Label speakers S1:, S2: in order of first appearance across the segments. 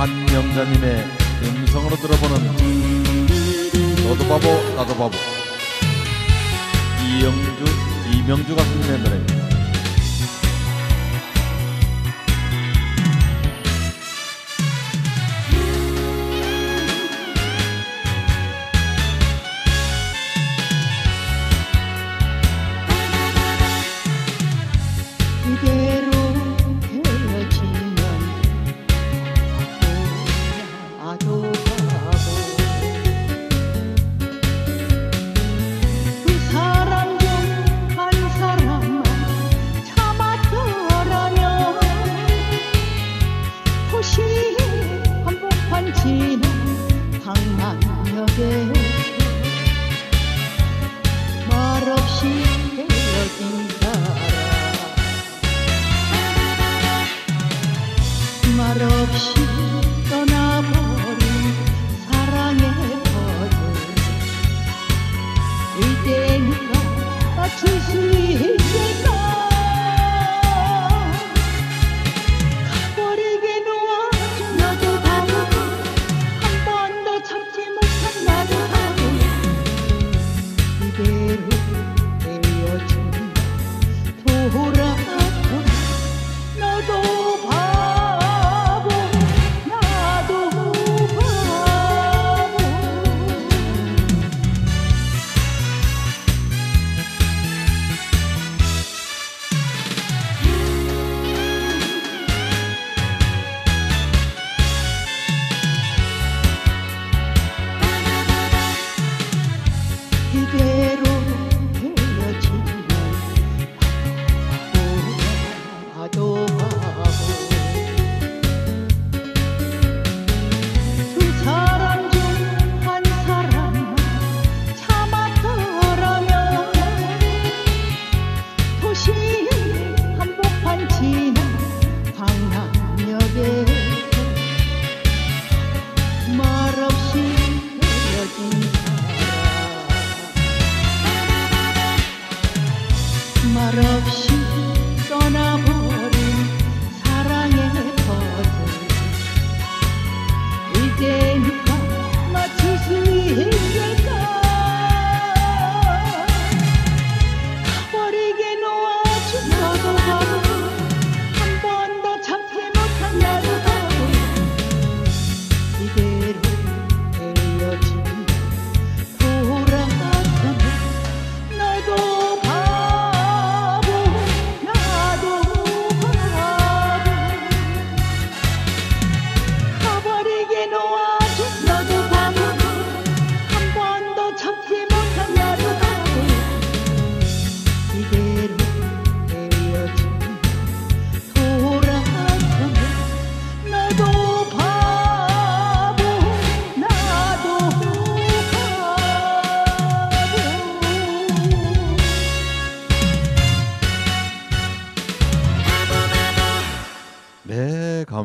S1: 한명자님의 음성으로 들어보는 너도 바보 나도 바보. 이영주 이명주 가수님의 노래
S2: 한복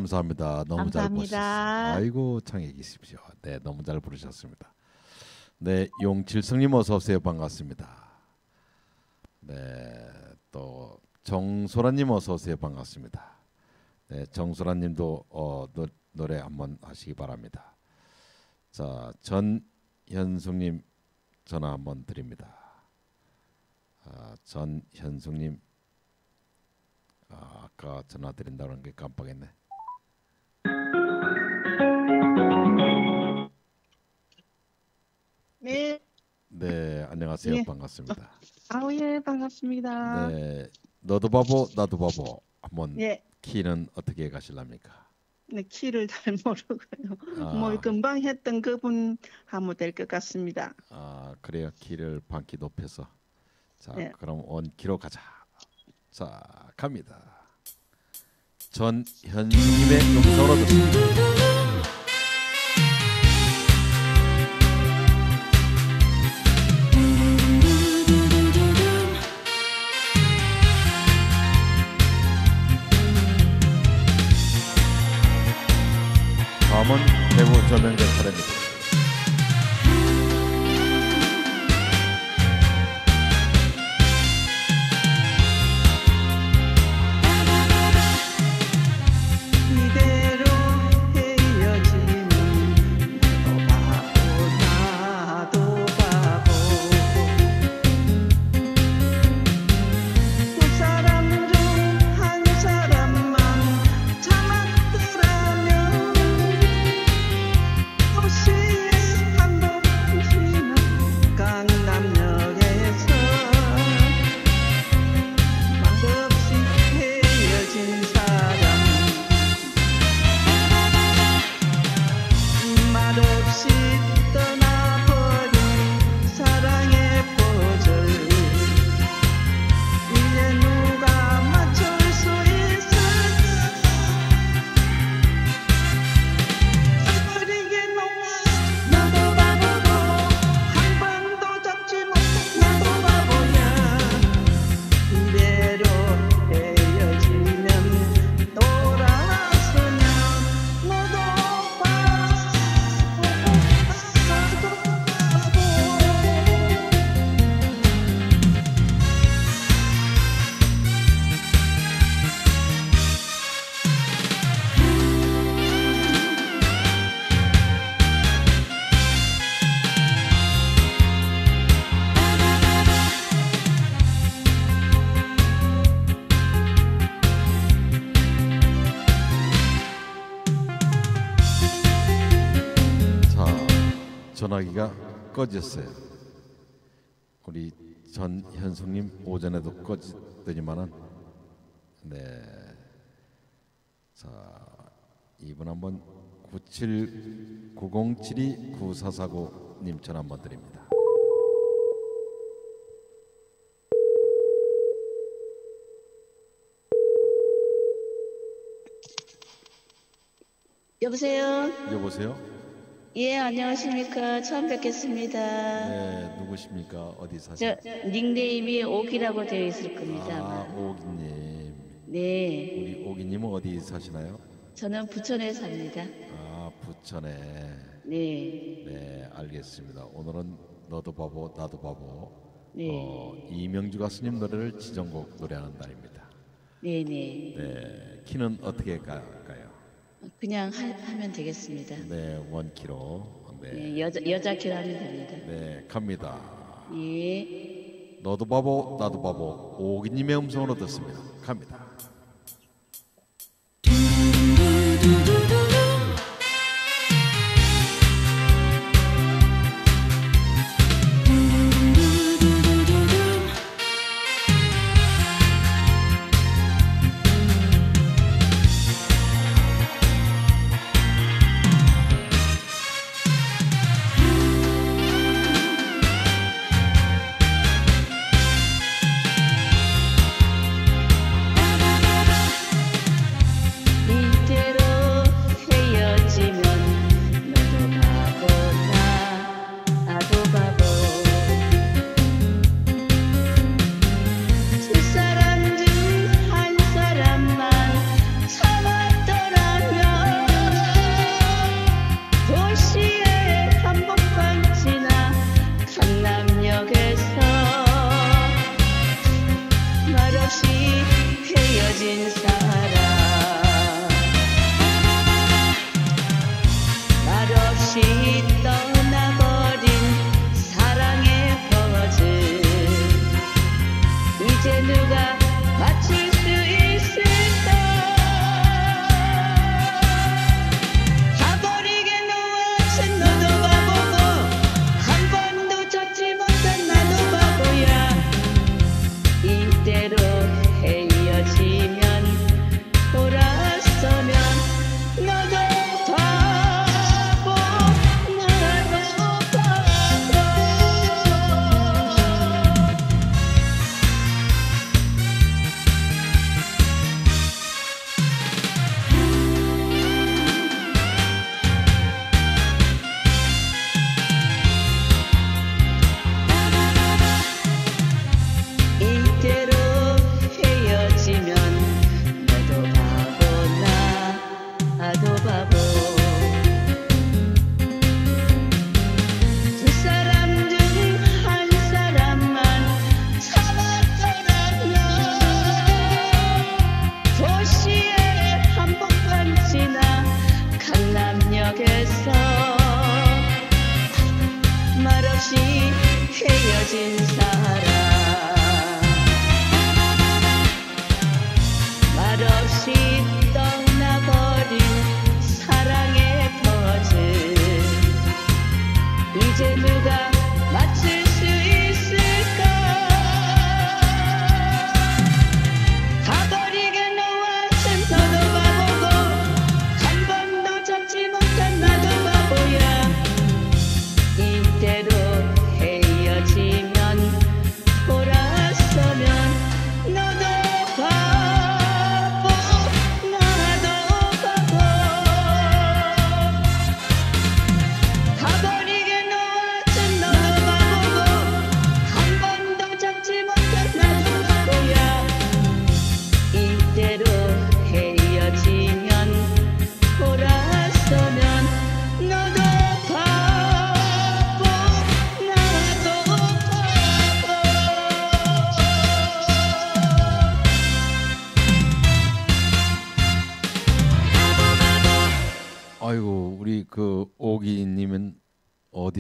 S1: 감사합니다. 너무 잘
S2: 감사합니다.
S1: 부르셨습니다. 아이고 창에 계십시오. 네, 너무 잘 부르셨습니다. 네, 용칠성님 어서 오세요. 반갑습니다. 네, 또 정소라님 어서 오세요. 반갑습니다. 네, 정소라님도 어, 노, 노래 한번 하시기 바랍니다. 자, 전현숙님 전화 한번 드립니다. 아, 전현숙님 아, 아까 전화 드린다는 게 깜빡했네.
S3: 네,
S1: 네, 안녕하세요.
S3: 예.
S1: 반갑습니다.
S3: 아우 예 반갑습니다.
S1: 네, 너도 바보, 나도 바보. 한번
S3: 예,
S1: 키는 어떻게 가실랍니까?
S3: 네 키를 잘 모르고요.
S1: 아.
S3: 뭐 금방 했던 그분 하면 될 것 같습니다.
S1: 아, 그래요. 키를 반키 높여서. 자,
S3: 네.
S1: 그럼 원 키로 가자. 자, 갑니다. 전현님의 음성으로 듣습니다. 다음은 배우 조명재 차례입니다.
S3: 꺼졌어요. 우리 전현숙님 오전에도 꺼지더니만은 네. 자 이분 한번 979072 9449님 전화 한번 드립니다.
S4: 여보세요.
S3: 여보세요.
S4: 예, 안녕하십니까. 처음 뵙겠습니다.
S3: 네 누구십니까? 어디
S4: 저
S3: 사세요?
S4: 닉네임이 옥이라고 되어 있을 겁니다.
S3: 아
S4: 아마.
S3: 오기님.
S4: 네,
S3: 우리 오기님은 어디 사시나요?
S4: 저는 부천에 삽니다.
S3: 아 부천에.
S4: 네,
S3: 네 알겠습니다. 오늘은 너도 바보 나도 바보.
S4: 네,
S3: 어, 이명주 가수님 노래를 지정곡 노래하는 날입니다.
S4: 네, 네.
S3: 네 키는 어떻게 갈까요?
S4: 그냥 하, 하면 되겠습니다.
S3: 네 원키로. 네,
S4: 네, 여자 여자 길 하면 됩니다.
S3: 네 갑니다.
S4: 예.
S3: 너도 바보 나도 바보 오기님의 음성으로 듣습니다. 갑니다.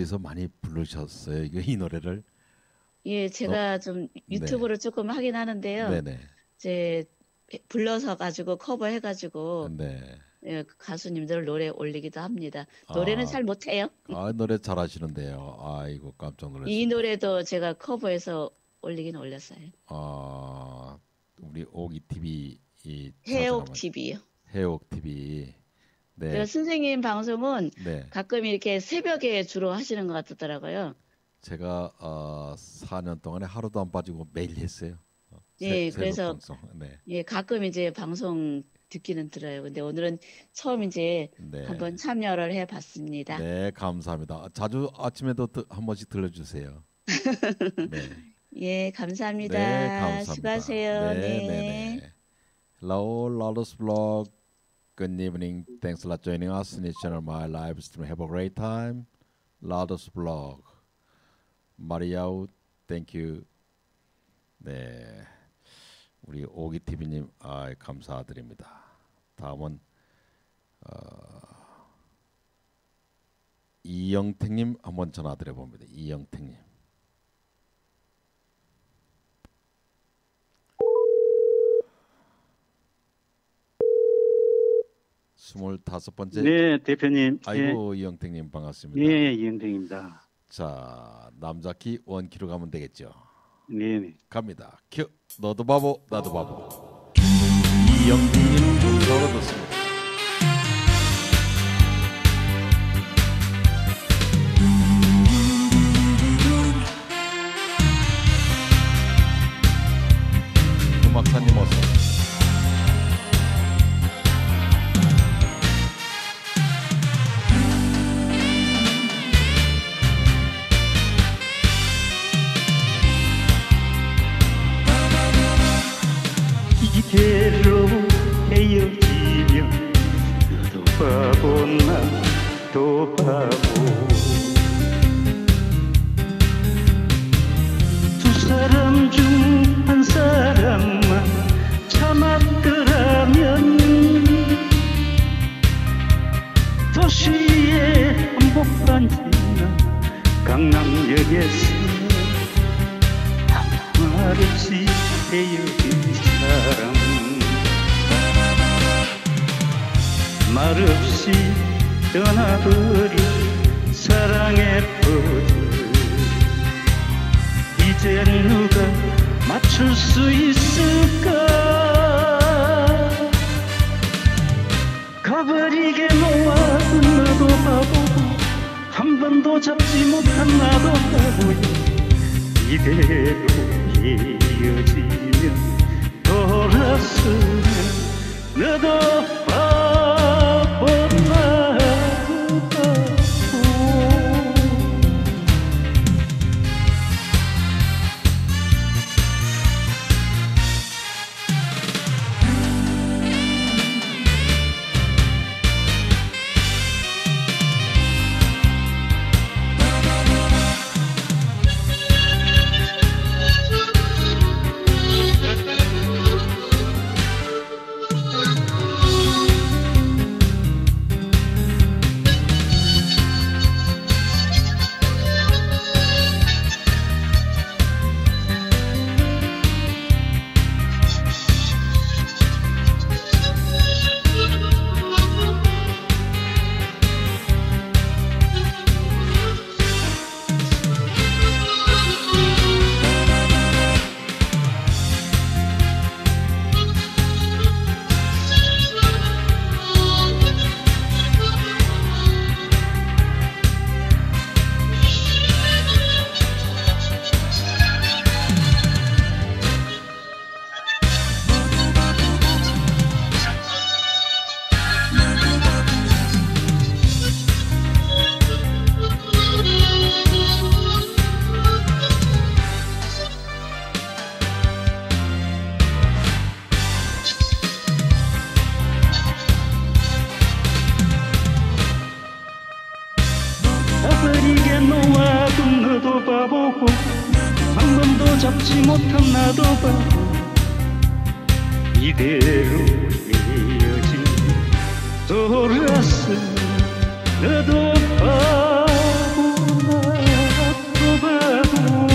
S3: 어디서 많이 부르셨어요? 이거 이 노래를?
S4: 예, 제가 좀 유튜브를 조금 하긴 하는데요.
S3: 네네.
S4: 이제 불러서 가지고 커버해 가지고
S3: 네.
S4: 예, 가수님들 노래 올리기도 합니다. 노래는
S1: 아.
S4: 잘 못해요.
S1: 아 노래 잘하시는데요. 아이고 깜짝 놀랐습니다.
S4: 이 노래도 제가 커버해서 올리긴 올렸어요.
S1: 아 우리 오기 TV 이
S4: 해옥 TV요.
S1: 해옥 TV. 네.
S4: 그 선생님 방송은
S1: 네.
S4: 가끔 이렇게 새벽에 주로 하시는 것 같더라고요.
S1: 제가 어, 4년 동안에 하루도 안 빠지고 매일 했어요. 어,
S4: 예,
S1: 새벽
S4: 그래서-.
S1: 네.
S4: 예, 가끔 이제 방송 듣기는 들어요. 근데 오늘은 처음 이제
S1: 네.
S4: 한번 참여를 해봤습니다.
S1: 네, 감사합니다. 자주 아침에도 드- 한 번씩 들려주세요. 네,
S4: 예, 감사합니다.
S1: 네, 감사합니다.
S4: 수고하세요.
S1: 네,
S4: 네.
S1: 네, 네. Hello, Vlog. Good evening. Thanks a lot joining us in this channel, my live stream. Have a great time. Lotus Vlog. 마리아우, thank you. 네, 우리 오기 TV님, 아, 감사드립니다. 다음은 어, 이영택님 한번 전화 드려 봅니다. 이영택님. 스물다섯 번째.
S5: 네, 대표님.
S1: 아이고 이영택님 반갑습니다.
S5: 예, 예, 이영택입니다.
S1: 자 남자 키 원키로 가면 되겠죠.
S5: 네, 네.
S1: 갑니다. 큐. 너도 바보 나도 바보. 이영택님 분석으로 듣습니다.
S5: 도시의 한복판이나 강남역에서 아무 말 없이 헤어진 사람. 말 없이 떠나버린 사랑의 퍼즐 이제 누가 맞출 수 있을까 가버리게 놓아둔 너도 바보고 한 번도 잡지 못한 나도 바보야 이대로 이어지면 돌아서면 너도 바보 바보고 한 번도 잡지 못한 나도 바보 이대로 헤어진 돌아서 너도 바보 나도 바보.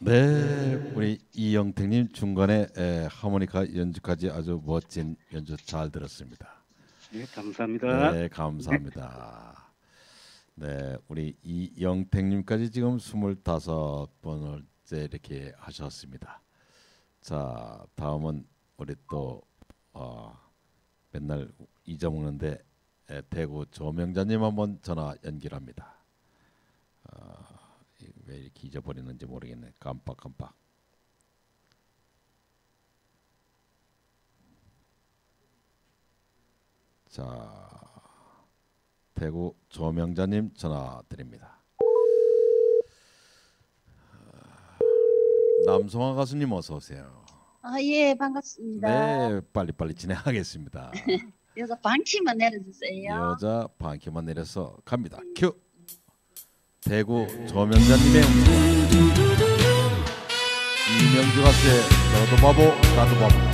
S1: 네, 이영택님 중간에 에, 하모니카 연주까지 아주 멋진 연주 잘 들었습니다.
S5: 네, 감사합니다.
S1: 네, 감사합니다. 네, 우리 이영택님까지 지금 스물다섯 번째 이렇게 하셨습니다. 자, 다음은 우리 또 어, 맨날 잊어먹는데 에, 대구 조명자님 한번 전화 연결합니다. 어, 이왜 이렇게 잊어버리는지 모르겠네. 깜빡깜빡. 자, 대구 조명자님 전화 드립니다. 남성화 가수님 어서 오세요.
S6: 아, 예, 반갑습니다.
S1: 네, 빨리 빨리 진행하겠습니다.
S6: 여기서 반키만 내려주세요.
S1: 여자 반키만 내려서 갑니다. 큐. 대구 조명자님의 이명주 가수의 너도 바보 나도 바보.